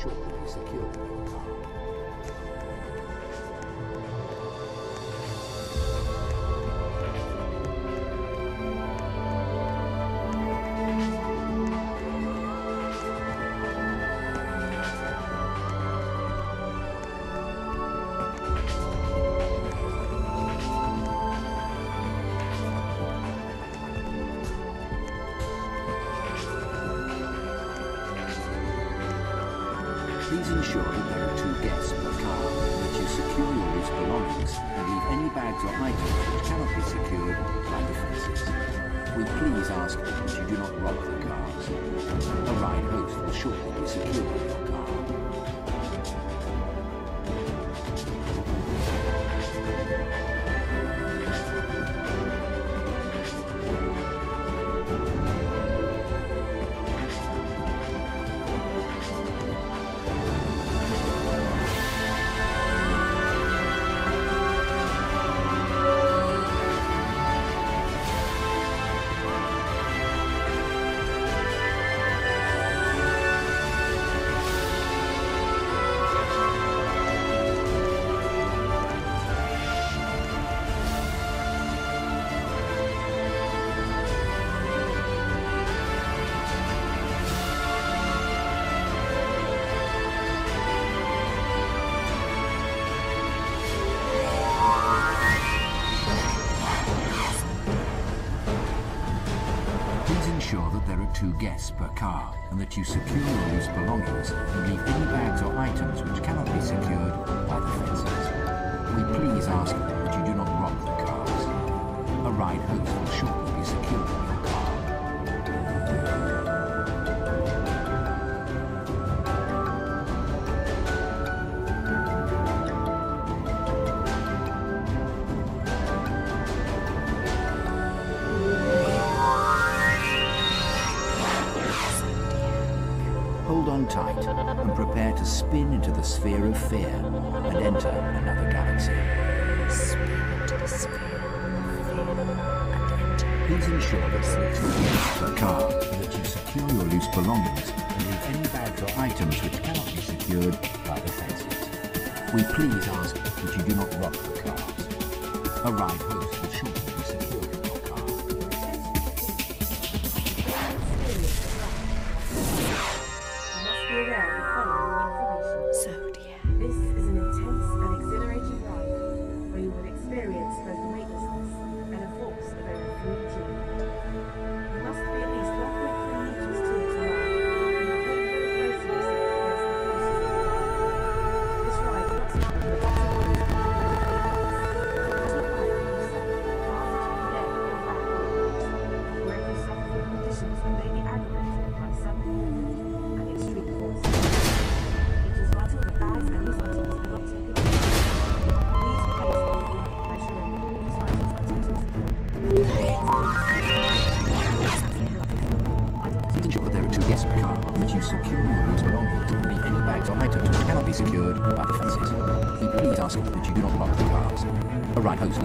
sure that we secure. Ensure that there are two guests per car, that you secure your loose belongings and leave any bags or items which cannot be secured by the fences. We please ask that you do not rob the cars. A ride host will shortly be securing that there are two guests per car and that you secure your loose belongings and leave any bags or items which cannot be secured by the fences. We please ask that you do not rob the cars. A ride host will shortly be securing Hold on tight and prepare to spin into the sphere of fear and enter another galaxy. Spin into the sphere of fear and enter. Please ensure that there are car and that you secure your loose belongings and leave any bags or items which cannot be secured by the fences. We please ask that you do not rob the cars. A ride host will shortly be securing secure loose belongings and any bags or items which cannot be secured by the fences. Please ask that you do not lock the cars. A ride host